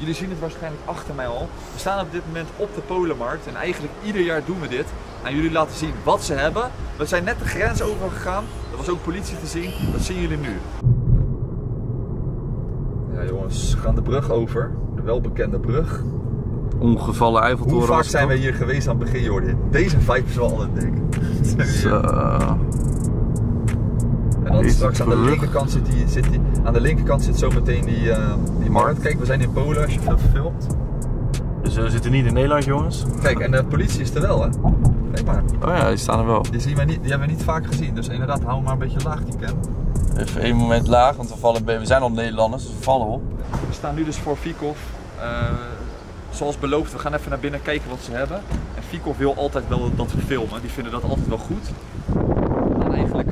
Jullie zien het waarschijnlijk achter mij al. We staan op dit moment op de Polenmarkt en eigenlijk ieder jaar doen we dit. Aan jullie laten zien wat ze hebben. We zijn net de grens overgegaan. Er was ook politie te zien. Dat zien jullie nu. Ja jongens, we gaan de brug over. De welbekende brug. Omgevallen Eiffeltoren. Hoe vaak zijn we hier geweest aan het begin, Jordi? Deze vibe is wel altijd dik. Zo. En dan Deze straks aan de linkerkant zit, die, zit die, aan de linkerkant zit zometeen die, eh, die markt. Kijk, we zijn in Polen als je veel filmt. Dus we zitten niet in Nederland, jongens. Kijk, en de politie is er wel, hè? Kijk maar. Oh ja, die staan er wel. Die, zien we niet, die hebben we niet vaak gezien. Dus inderdaad, hou maar een beetje laag, die cam. Even één moment laag, want we, vallen, we zijn al Nederlanders, dus we vallen op. We staan nu dus voor Vikov. Eh, zoals beloofd, we gaan even naar binnen kijken wat ze hebben. En Vikov wil altijd wel dat we filmen. Die vinden dat altijd wel goed. Eigenlijk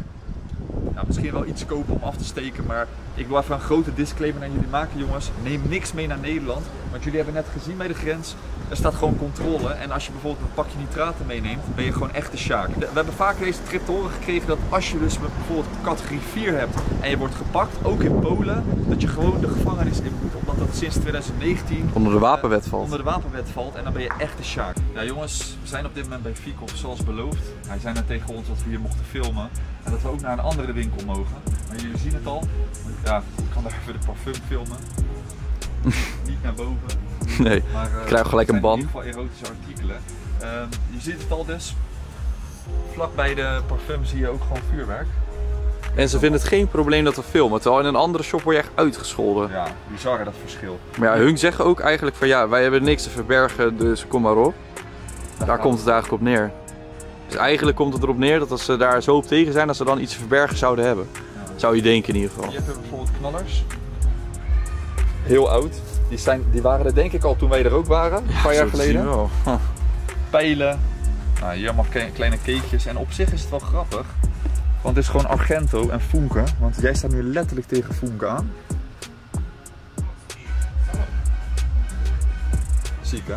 misschien wel iets kopen om af te steken. Maar ik wil even een grote disclaimer naar jullie maken, jongens. Neem niks mee naar Nederland. Want jullie hebben net gezien bij de grens. Er staat gewoon controle. En als je bijvoorbeeld een pakje nitraten meeneemt, ben je gewoon echt de sjaak. De- We hebben vaker deze trip te horen gekregen dat als je dus bijvoorbeeld categorie 4 hebt en je wordt gepakt, ook in Polen, dat je gewoon de gevangenis in moet. Omdat dat sinds 2019 Onder de wapenwet valt. onder de wapenwet valt en dan ben je echt de sjaak. Ja jongens, we zijn op dit moment bij Vikov zoals beloofd. Hij zei net tegen ons dat we hier mochten filmen en dat we ook naar een andere winkel mogen. Maar jullie zien het al. Ja, ik kan daar even de parfum filmen. Niet naar boven. Nee. Maar, eh, Krijg gelijk een ban. In ieder geval erotische artikelen. Ehm, je ziet het al dus. Vlak bij de parfum zie je ook gewoon vuurwerk. En ze vinden het geen probleem dat we filmen, terwijl in een andere shop word je echt uitgescholden. Ja, bizar hè, dat verschil. Maar ja, hun zeggen ook eigenlijk van ja, wij hebben niks te verbergen, dus kom maar op. Daar komt het eigenlijk op neer. Dus eigenlijk komt het erop neer dat als ze daar zo op tegen zijn, dat ze dan iets te verbergen zouden hebben. Ja. Zou je denken in ieder geval. Hier hebben we bijvoorbeeld knallers. Heel oud. Die, zijn, die waren er denk ik al toen wij er ook waren, een paar jaar geleden. wel. Huh. Pijlen. Nou, hier allemaal kleine cakejes. En op zich is het wel grappig. Want het is gewoon Argento en Funke. Want jij staat nu letterlijk tegen Funke aan. Ziek hè?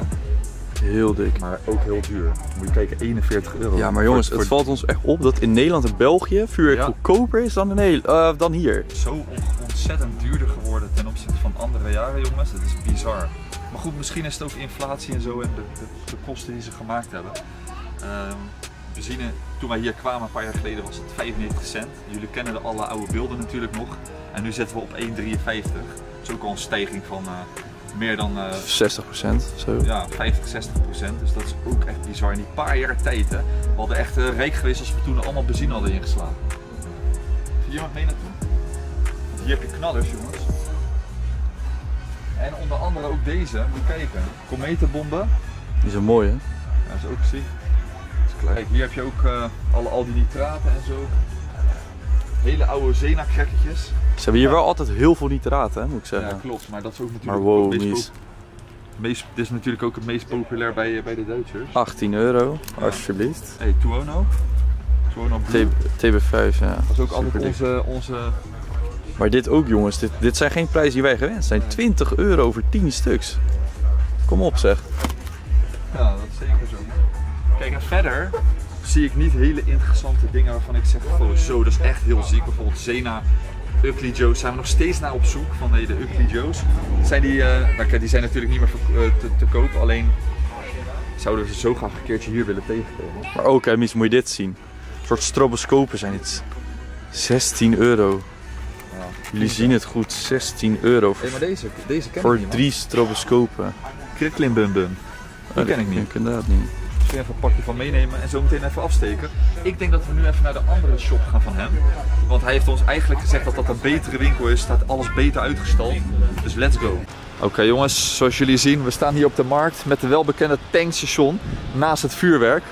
Heel dik. Maar ook heel duur. Moet je kijken, 41 euro. Ja, maar jongens, Voor- het voor valt ons echt op dat in Nederland en België vuurwerk Ja. goedkoper is dan, in eh, dan hier. zo on- ontzettend duurder geworden ten opzichte van andere jaren, jongens. Het is bizar. Maar goed, misschien is het ook inflatie en zo en de, de, de kosten die ze gemaakt hebben. Ehm, benzine, toen wij hier kwamen een paar jaar geleden was het 95 cent. Jullie kennen de alle oude beelden natuurlijk nog. En nu zitten we op 1,53. Dat is ook al een stijging van eh, meer dan eh, 60% zo. ja, 50, 60 procent. Dus dat is ook echt bizar. In die paar jaar tijd, hè. We hadden echt eh, rijk geweest als we toen allemaal benzine hadden ingeslagen. Zie je iemand mee naartoe? Want hier heb je knallers, jongens. En onder andere ook deze, moet je kijken. Kometenbomben. Die zijn mooi hè. Ja, dat is ook ziek. Kijk, hier heb je ook eh, alle, al die nitraten en zo. Hele oude Zena-crackertjes. Ze hebben hier wel altijd heel veel nitraten hè, moet ik Ja, zeggen. klopt. Maar dat is ook maar natuurlijk wow, ook het meest, dit is natuurlijk ook het meest populair bij, bij de Duitsers. 18 euro, Ja. alsjeblieft. Hey, Tuono. Tuono Blue. T- TB5, ja. Dat is ook altijd Superdik. onze, onze... Maar dit ook jongens, dit, dit zijn geen prijzen die wij gewend zijn. 20 euro voor 10 stuks. Kom op zeg. Ja, dat is zeker zo. Kijk, en verder zie ik niet hele interessante dingen waarvan ik zeg, oh zo, dat is echt heel ziek. Bijvoorbeeld Zena, Ugly Joe's zijn we nog steeds naar op zoek van de Ugly Joe's. Zijn die, eh, nou, die zijn natuurlijk niet meer eh, te, te koop, alleen zouden ze zo graag een keertje hier willen tegenkomen. Maar ook, hè, Mies, moet je dit zien. Een soort stroboscopen zijn dit. 16 euro. Ja. Jullie zien het goed, 16 euro Hey, maar deze, deze ken ik voor niet, man. drie stroboscopen. Kriklin Bum Bum. Die ken ik niet. Ik inderdaad niet. Even een pakje van meenemen en zo meteen even afsteken. Ik denk dat we nu even naar de andere shop gaan van hem. Want hij heeft ons eigenlijk gezegd dat dat een betere winkel is. Staat alles beter uitgestald. Dus let's go. Oké jongens, zoals jullie zien, we staan hier op de markt met de welbekende tankstation naast het vuurwerk.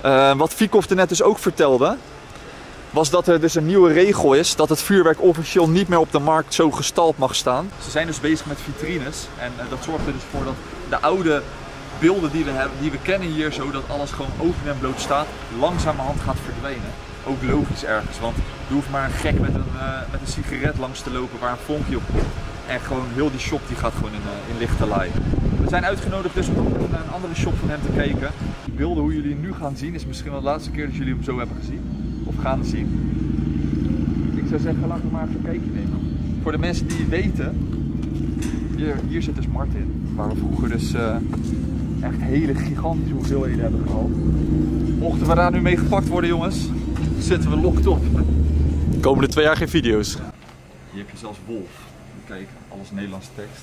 Eh, wat Vikov er net dus ook vertelde, was dat er dus een nieuwe regel is dat het vuurwerk officieel niet meer op de markt zo gestald mag staan. Ze zijn dus bezig met vitrines en eh, dat zorgt er dus voor dat de oude beelden die we hebben, die we kennen hier, zo dat alles gewoon open en bloot staat, langzamerhand gaat verdwijnen. Ook logisch ergens, want je hoeft maar een gek met een, eh, met een sigaret langs te lopen waar een vonkje op komt. En gewoon heel die shop die gaat gewoon in, eh, in lichte lei. We zijn uitgenodigd dus om naar een andere shop van hem te kijken. Die beelden hoe jullie nu gaan zien is misschien wel de laatste keer dat jullie hem zo hebben gezien. Of gaan zien. Ik zou zeggen, laten we maar even een kijkje nemen. Voor de mensen die weten, Hier, hier zit dus Martin, waar we vroeger dus eh, echt hele gigantische hoeveelheden hebben gehad. Mochten we daar nu mee gepakt worden jongens, zitten we locked op. Komende twee jaar geen video's. Hier heb je zelfs Wolf. Kijk, alles Nederlandse tekst.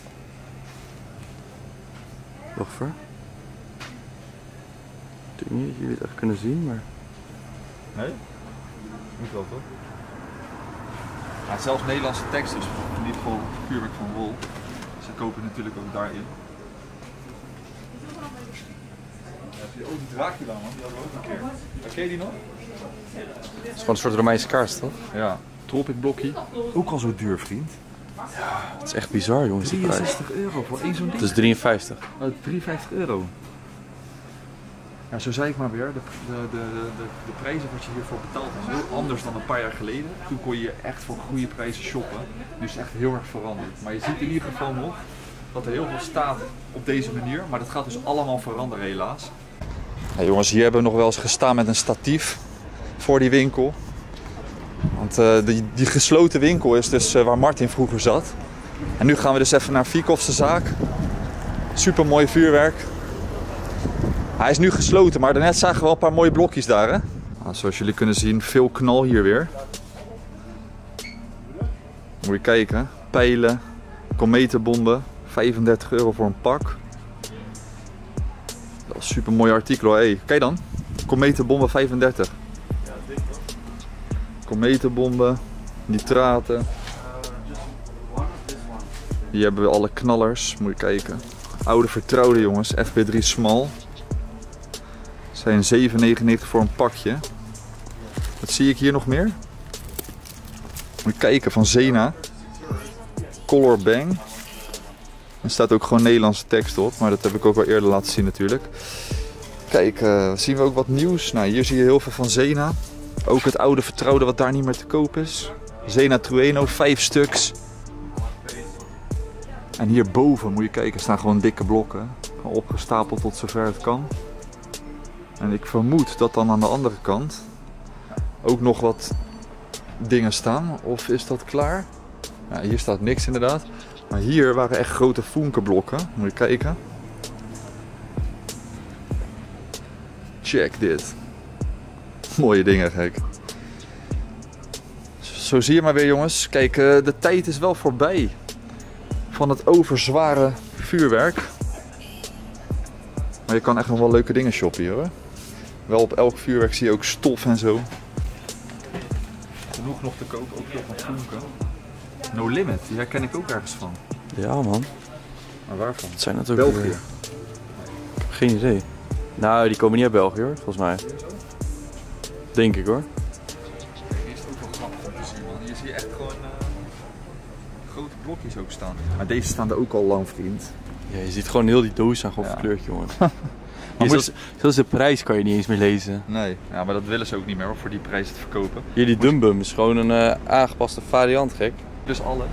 Nog voor? Ik denk niet dat jullie het echt kunnen zien, maar... Nee? Moet wel toch? Ja, zelfs Nederlandse tekst, dus in ieder geval vuurwerk van Wolf. Ze kopen natuurlijk ook daarin. Ja, je ook die Dracula man, die hadden we ook een keer. Ken je die nog? Het is gewoon een soort Romeinse kaars, toch? Ja. Tropic blokje. Ook al zo duur vriend. Het is echt bizar, jongens, die prijs. 63 euro voor één zo'n ding. Het is 53. Oh, 53 euro. Ja, zo zei ik maar weer, de, de, de, de, de prijzen wat je hiervoor betaalt is heel anders dan een paar jaar geleden. Toen kon je echt voor goede prijzen shoppen. Nu is het echt heel erg veranderd. Maar je ziet in ieder geval nog dat er heel veel staat op deze manier. Maar dat gaat dus allemaal veranderen helaas. Jongens, hier hebben we nog wel eens gestaan met een statief voor die winkel. Want eh, die, die gesloten winkel is dus eh, waar Martin vroeger zat. En nu gaan we dus even naar Viekoffse zaak. Super mooi vuurwerk. Hij is nu gesloten, maar daarnet zagen we wel een paar mooie blokjes daar. Hè? Nou, zoals jullie kunnen zien, veel knal hier weer. Moet je kijken. Pijlen, kometenbomben. 35 euro voor een pak. Super mooi artikel. Hey, kijk dan. Kometenbomben 35. Kometenbomben, nitraten. Hier hebben we alle knallers. Moet je kijken. Oude vertrouwde jongens. FP3 Small. Zijn 7,99 voor een pakje. Wat zie ik hier nog meer? Moet je kijken van Zena. Color Bang. Er staat ook gewoon Nederlandse tekst op. Maar dat heb ik ook al eerder laten zien natuurlijk. Kijk, eh, zien we ook wat nieuws. Nou, hier zie je heel veel van Zena. Ook het oude vertrouwde wat daar niet meer te koop is. Zena Trueno, 5 stuks. En hierboven moet je kijken, staan gewoon dikke blokken. Opgestapeld tot zover het kan. En ik vermoed dat dan aan de andere kant ook nog wat dingen staan. Of is dat klaar? Ja, hier staat niks inderdaad. Maar hier waren echt grote Funke-blokken. Moet je kijken. Check dit. Mooie dingen, gek. Zo zie je maar weer, jongens. Kijk, eh, de tijd is wel voorbij van het overzware vuurwerk. Maar je kan echt nog wel leuke dingen shoppen hier, hoor. Wel op elk vuurwerk zie je ook stof en zo. Genoeg nog te kopen, ook nog van Funke. No Limit, die herken ik ook ergens van. Ja, man. Maar waarvan? Het zijn natuurlijk... België. Geen idee. Nou, die komen niet uit België, hoor, volgens mij. Denk ik, hoor. Hier is het ook wel grappig om te zien, man. Hier zie je echt gewoon eh, grote blokjes ook staan. Maar deze staan er ook al lang, vriend. Ja, je ziet gewoon heel die doos aan, gewoon Ja. verkleurd, jongen. Maar zelfs, zelfs de prijs kan je niet eens meer lezen. Nee, ja, maar dat willen ze ook niet meer hoor, voor die prijs te verkopen. Hier, die Dumbum is gewoon een eh, aangepaste variant, gek. Dus alles.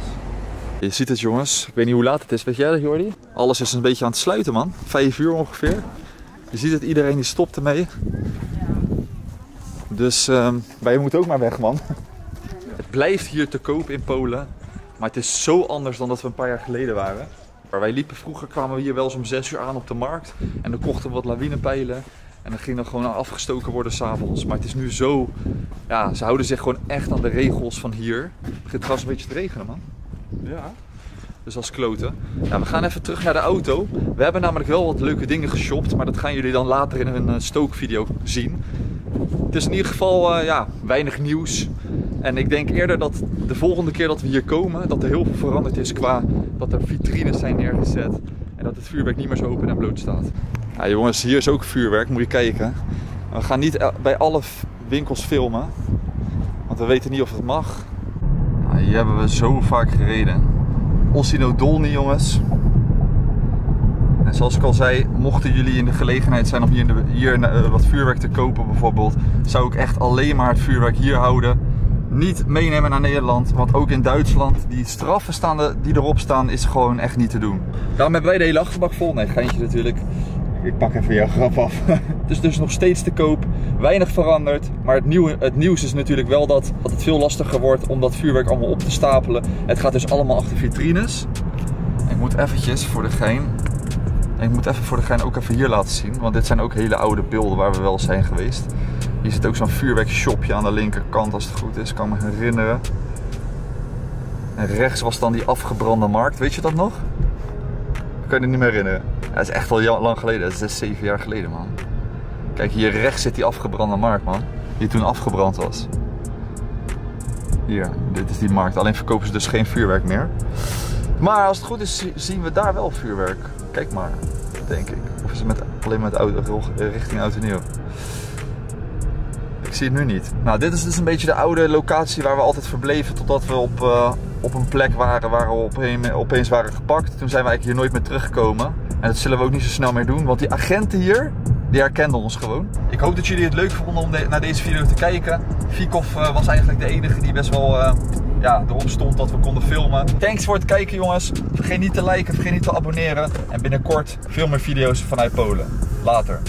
Je ziet het jongens, ik weet niet hoe laat het is, weet jij dat Jordi? Alles is een beetje aan het sluiten man, vijf uur ongeveer. Je ziet het, iedereen die stopt ermee. Dus ehm wij moeten ook maar weg man. Het blijft hier te koop in Polen, maar het is zo anders dan dat we een paar jaar geleden waren. Maar wij liepen vroeger, kwamen we hier wel eens om 6 uur aan op de markt. En dan kochten we wat lawinepijlen. En dan ging er gewoon afgestoken worden s'avonds. Maar het is nu zo, ja, ze houden zich gewoon echt aan de regels van hier. Het begint trouwens een beetje te regenen man. Ja. Dus als kloten. Ja, we gaan even terug naar de auto. We hebben namelijk wel wat leuke dingen geshopt. Maar dat gaan jullie dan later in een eh, stookvideo zien. Het is in ieder geval eh, ja, weinig nieuws. En ik denk eerder dat de volgende keer dat we hier komen, dat er heel veel veranderd is qua dat er vitrines zijn neergezet. En dat het vuurwerk niet meer zo open en bloot staat. Ja, jongens, hier is ook vuurwerk, moet je kijken. We gaan niet bij alle winkels filmen. Want we weten niet of het mag. Nou, hier hebben we zo vaak gereden. Ossino Dolny, jongens. En zoals ik al zei, mochten jullie in de gelegenheid zijn om hier, hier eh, wat vuurwerk te kopen bijvoorbeeld, zou ik echt alleen maar het vuurwerk hier houden. Niet meenemen naar Nederland, want ook in Duitsland, die straffen die erop staan, is gewoon echt niet te doen. Daarom hebben wij de hele achterbak vol. Nee, geintje natuurlijk. Ik pak even jouw grap af. het is dus nog steeds te koop, weinig veranderd. Maar het, nieuwe, het nieuws is natuurlijk wel dat, dat het veel lastiger wordt om dat vuurwerk allemaal op te stapelen. Het gaat dus allemaal achter vitrines. Ik moet eventjes voor de gein. Ik moet even voor de gein ook even hier laten zien. Want dit zijn ook hele oude beelden waar we wel zijn geweest. Hier zit ook zo'n vuurwerkshopje aan de linkerkant als het goed is. Kan me herinneren. En rechts was dan die afgebrande markt. Weet je dat nog? Ik kan je het niet meer herinneren. Dat is echt al lang geleden. Dat is 6, 7 jaar geleden, man. Kijk, hier rechts zit die afgebrande markt, man. Die toen afgebrand was. Hier, dit is die markt. Alleen verkopen ze dus geen vuurwerk meer. Maar als het goed is, zien we daar wel vuurwerk. Kijk maar, denk ik. Of is het met, alleen met auto, richting Auto Nieuw? Ik zie het nu niet. Nou, dit is dus een beetje de oude locatie waar we altijd verbleven. Totdat we op, uh, op een plek waren waar we opeens, waren gepakt. Toen zijn we eigenlijk hier nooit meer teruggekomen. En dat zullen we ook niet zo snel meer doen. Want die agenten hier, die herkenden ons gewoon. Ik hoop dat jullie het leuk vonden om naar deze video te kijken. Vikov uh, was eigenlijk de enige die best wel uh, ja, erop stond dat we konden filmen. Thanks voor het kijken jongens. Vergeet niet te liken, vergeet niet te abonneren. En binnenkort veel meer video's vanuit Polen. Later.